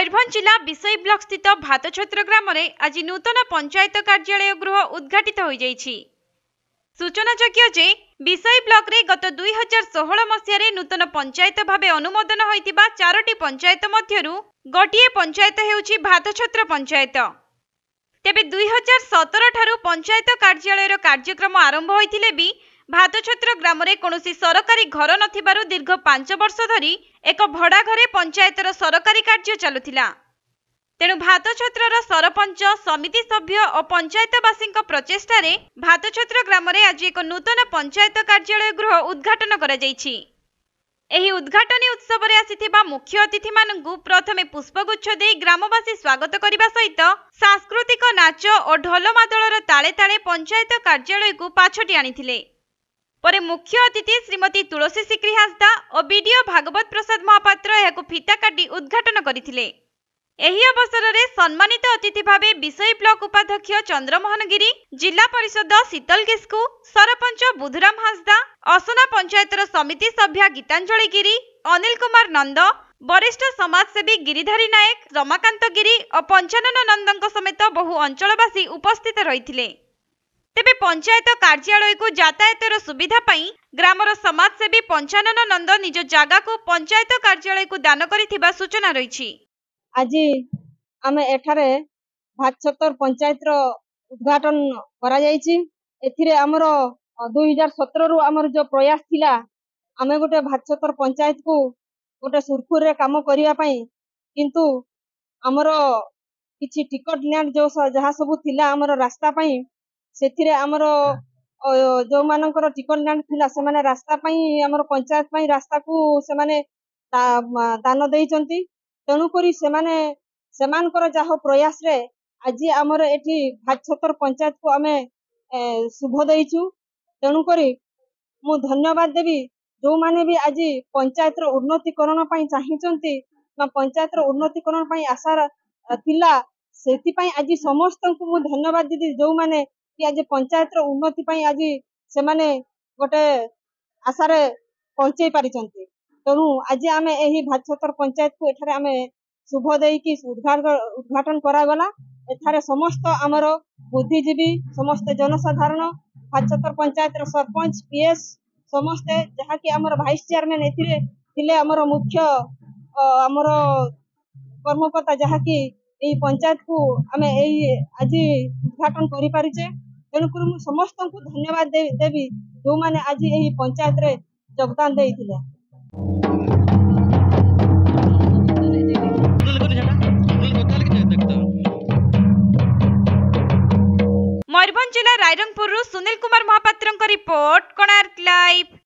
ମୟୂରଭଞ୍ଜ ଜିଲ୍ଲା ବିଷଇ ବ୍ଲକ ସ୍ଥିତ ଭାତଛତ୍ର ଗ୍ରାମରେ ଆଜି ନୂତନ ପଞ୍ଚାୟତ କାର୍ଯ୍ୟାଳୟ ଗୃହ ଉଦ୍ଘାଟିତ ହୋଇଯାଇଛି। ସୂଚନାଯୋଗ୍ୟ ଯେ ବିଷଇ ବ୍ଲକରେ ଗତ ଦୁଇ ହଜାର ଷୋହଳ ମସିହାରେ ନୂତନ ପଞ୍ଚାୟତ ଭାବେ ଅନୁମୋଦନ ହୋଇଥିବା ଚାରୋଟି ପଞ୍ଚାୟତ ମଧ୍ୟରୁ ଗୋଟିଏ ପଞ୍ଚାୟତ ହେଉଛି ଭାତଛତ୍ର ପଞ୍ଚାୟତ। ତେବେ ଦୁଇ ହଜାର ସତର ଠାରୁ ପଞ୍ଚାୟତ କାର୍ଯ୍ୟାଳୟର କାର୍ଯ୍ୟକ୍ରମ ଆରମ୍ଭ ହୋଇଥିଲେ ବି ଭାତଛତ୍ର ଗ୍ରାମରେ କୌଣସି ସରକାରୀ ଘର ନଥିବାରୁ ଦୀର୍ଘ ପାଞ୍ଚ ବର୍ଷ ଧରି ଏକ ଭଡ଼ା ଘରେ ପଞ୍ଚାୟତର ସରକାରୀ କାର୍ଯ୍ୟ ଚାଲୁଥିଲା। ତେଣୁ ଭାତଛତ୍ରର ସରପଞ୍ଚ ସମିତି ସଭ୍ୟ ଓ ପଞ୍ଚାୟତବାସୀଙ୍କ ପ୍ରଚେଷ୍ଟାରେ ଭାତଛତ୍ର ଗ୍ରାମରେ ଆଜି ଏକ ନୂତନ ପଞ୍ଚାୟତ କାର୍ଯ୍ୟାଳୟ ଗୃହ ଉଦ୍ଘାଟନ କରାଯାଇଛି। ଏହି ଉଦ୍ଘାଟନୀ ଉତ୍ସବରେ ଆସିଥିବା ମୁଖ୍ୟ ଅତିଥିମାନଙ୍କୁ ପ୍ରଥମେ ପୁଷ୍ପଗୁଚ୍ଛ ଦେଇ ଗ୍ରାମବାସୀ ସ୍ୱାଗତ କରିବା ସହିତ ସାଂସ୍କୃତିକ ନାଚ ଓ ଢୋଲ ମାଦଳର ତାଳେ ତାଳେ ପଞ୍ଚାୟତ କାର୍ଯ୍ୟାଳୟକୁ ପାଛୋଟି ଆଣିଥିଲେ। ପରେ ମୁଖ୍ୟ ଅତିଥି ଶ୍ରୀମତୀ ତୁଳସୀ ସିକ୍ରି ହାଁସଦା ଓ ବିଡିଓ ଭାଗବତ ପ୍ରସାଦ ମହାପାତ୍ର ଏହାକୁ ଫିତା କାଟି ଉଦ୍ଘାଟନ କରିଥିଲେ। ଏହି ଅବସରରେ ସମ୍ମାନିତ ଅତିଥି ଭାବେ ବିଷଇ ବ୍ଲକ ଉପାଧ୍ୟକ୍ଷ ଚନ୍ଦ୍ରମୋହନ ଗିରି ଜିଲ୍ଲା ପରିଷଦ ଶୀତଲ କିସ୍କୁ ସରପଞ୍ଚ ବୁଧୁରାମ ହାଁସଦା ଅସନା ପଞ୍ଚାୟତର ସମିତି ସଭ୍ୟା ଗୀତାଞ୍ଜଳି ଗିରି ଅନିଲ କୁମାର ନନ୍ଦ ବରିଷ୍ଠ ସମାଜସେବୀ ଗିରିଧାରୀ ନାୟକ ରମାକାନ୍ତ ଗିରି ଓ ପଞ୍ଚାନନ ନନ୍ଦଙ୍କ ସମେତ ବହୁ ଅଞ୍ଚଳବାସୀ ଉପସ୍ଥିତ ରହିଥିଲେ। ତେବେ ପଞ୍ଚାୟତ କାର୍ଯ୍ୟାଳୟକୁ ଯାତାୟାତର ସୁବିଧା ପାଇଁ ଗ୍ରାମର ସମାଜସେବୀ ପଞ୍ଚାନନ ନନ୍ଦ ନିଜ ଜାଗାକୁ ପଞ୍ଚାୟତ କାର୍ଯ୍ୟାଳୟକୁ ଦାନ କରିଥିବା ସୂଚନା ରହିଛି। ଆଜି ଆମେ ଏଠାରେ ଭାତଛତର ପଞ୍ଚାୟତର ଉଦ୍ଘାଟନ କରାଯାଇଛି। ଏଥିରେ ଆମର ଦୁଇ ହଜାର ସତରରୁ ଆମର ଯୋଉ ପ୍ରୟାସ ଥିଲା ଆମେ ଗୋଟେ ଭାତଛତର ପଞ୍ଚାୟତକୁ ଗୋଟେ ସୁରୁଖୁରୁରେ କାମ କରିବା ପାଇଁ। କିନ୍ତୁ ଆମର କିଛି ଟିକଟ ଲ୍ୟାଣ୍ଡ ଯୋଉ ଯାହା ସବୁ ଥିଲା ଆମର ରାସ୍ତା ପାଇଁ ସେଥିରେ ଆମର ଯୋଉମାନଙ୍କର ଟିକଟ ଲ୍ୟାଣ୍ଡ ଥିଲା ସେମାନେ ରାସ୍ତା ପାଇଁ ଆମର ପଞ୍ଚାୟତ ପାଇଁ ରାସ୍ତାକୁ ସେମାନେ ଦାନ ଦେଇଛନ୍ତି ତେଣୁକରି ସେମାନେ ସେମାନଙ୍କର ଯାହା ପ୍ରୟାସରେ ଆଜି ଆମର ଏଠି ଭାତଛତର ପଞ୍ଚାୟତକୁ ଆମେ ଶୁଭ ଦେଇଛୁ ତେଣୁକରି ମୁଁ ଧନ୍ୟବାଦ ଦେବି। ଯୋଉମାନେ ବି ଆଜି ପଞ୍ଚାୟତର ଉନ୍ନତିକରଣ ପାଇଁ ଚାହିଁଛନ୍ତି ବା ପଞ୍ଚାୟତର ଉନ୍ନତିକରଣ ପାଇଁ ଆଶା ଥିଲା ସେଥିପାଇଁ ଆଜି ସମସ୍ତଙ୍କୁ ମୁଁ ଧନ୍ୟବାଦ ଦେବି। ଯୋଉମାନେ କି ଆଜି ପଞ୍ଚାୟତର ଉନ୍ନତି ପାଇଁ ଆଜି ସେମାନେ ଗୋଟେ ଆଶାରେ ପହଞ୍ଚେଇ ପାରିଛନ୍ତି। ତେଣୁ ଆଜି ଆମେ ଏହି ଭାତଛତର ପଞ୍ଚାୟତକୁ ଏଠାରେ ଆମେ ଶୁଭ ଦେଇକି ଉଦ୍ଘାଟନ କରାଗଲା। ଏଠାରେ ସମସ୍ତ ଆମର ବୁଦ୍ଧିଜୀବୀ ସମସ୍ତେ ଜନସାଧାରଣ ଭାତଛତର ପଞ୍ଚାୟତର ସରପଞ୍ଚ ପିଏସ୍ ସମସ୍ତେ ଯାହାକି ଆମର ଭାଇସ୍ ଚେୟାରମ୍ୟାନ ଏଥିରେ ଥିଲେ ଆମର ମୁଖ୍ୟ ଆମର କର୍ମକର୍ତ୍ତା ଯାହାକି ଏଇ ପଞ୍ଚାୟତକୁ ଆମେ ଏଇ ଆଜି ଉଦ୍ଘାଟନ କରିପାରିଛେ। ତେଣୁକରି ମୁଁ ସମସ୍ତଙ୍କୁ ଧନ୍ୟବାଦ ଦେବି ଯୋଉମାନେ ଆଜି ଏହି ପଞ୍ଚାୟତରେ ଯୋଗଦାନ ଦେଇଥିଲେ। ମୟୂରଭଞ୍ଜ ଜିଲ୍ଲା ରାଇରଙ୍ଗପୁରରୁ ସୁନୀଲ କୁମାର ମହାପାତ୍ରଙ୍କ ରିପୋର୍ଟ କୋଣାର୍କ ଲାଇଭ୍।